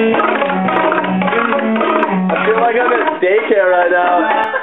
I feel like I'm at daycare right now.